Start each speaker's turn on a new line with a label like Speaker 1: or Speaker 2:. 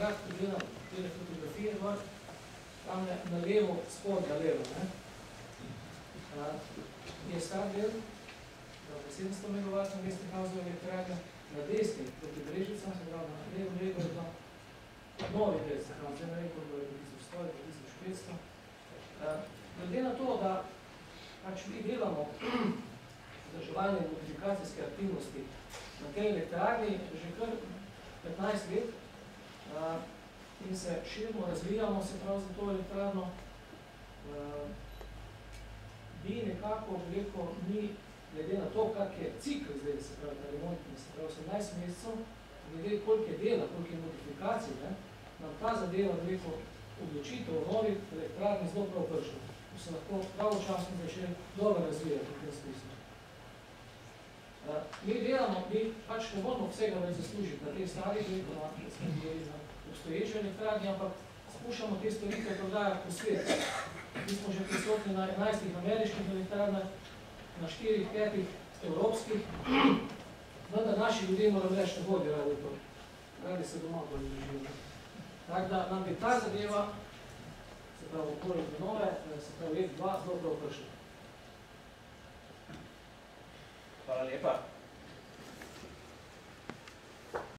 Speaker 1: rad pogledam te fotografije, gor, tam je na levo, spodnja levo, ne? A, je star del, da 700 MW na mestni hauzove elektrarne, na desni, proti Brežicam, se pravi, na levo je pa novi del, se pravi, zdaj ne vem, koliko je 1100, 1500. A, Glede na to, da pač mi delamo vzdrževalne in modifikacijske aktivnosti na tej elektrarni že kar 15 let uh, in se širimo, razvijamo se prav za to elektrarno, uh, bi nekako, veliko, mi, glede na to, kak je cikl zdaj, se pravi, ta remont, se pravi, 18 mesecev, glede koliko je dela, koliko je modifikacij, ne, nam ta zadeva, veliko, odločitev o novi elektrarni zelo prav prišla ko se lahko pravočasno začeli dobro razvijati v tem smislu. Mi delamo, mi pač ne moramo vsega več zaslužiti na te stvari, veliko na, na obstoječe elektrarni, ampak skušamo te storitve prodajati po svetu. Mi smo že prisotni na 11 ameriških elektrarnah, na 4-5 evropskih, vendar naši ljudje moram reči, ne bodi radi to. Radi se doma bolj živijo. Tako da nam bi ta zadeva se pravi okolje nove, se pravi let 2, zelo prav prišli.
Speaker 2: Hvala lepa.